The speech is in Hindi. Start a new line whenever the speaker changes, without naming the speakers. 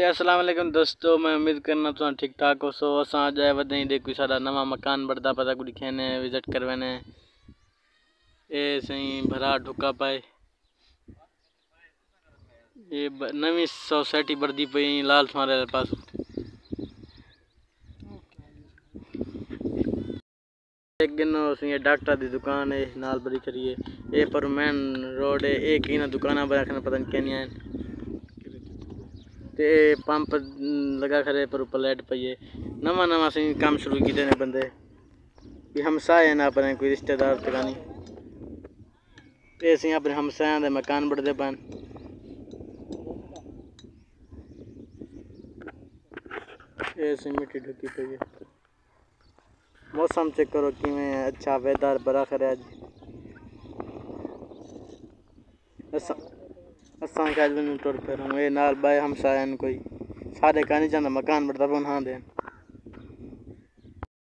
तो असलम दोस्तों, मैं उम्मीद करना तो ठीक ठाक हो। सो अस अॼु आया वधाई जेकी साॾा नवा मकान बढ़ता पता कुझु खेने विज़िट करवाने। ये सही भरा ढुका पाए। ये नवी सोसाइटी बढ़ती पी लाल सुमारे पास एक दिन ये डॉक्टर की दुकान है नाल बड़ी करिए परमैन मेन रोड है ये ही दुकाना पर पता नहीं कहनी ते पंप लगा खरे पर ऊपर लाइट है। नवा नवा सी काम शुरू किए ने बंदे। भी हमसाए ना अपने कोई रिश्तेदार तकानी ये अपने हमसाया दे मकान बढ़ते पान। मिट्टी ढुकी पई मौसम चेक करो कि में अच्छा वेदर बड़ा करे आज असा असा के टुर फिर ये नाल बाय हमसायन कोई सारे कानी जांदा, मकान बढ़ता पन हाँ देन।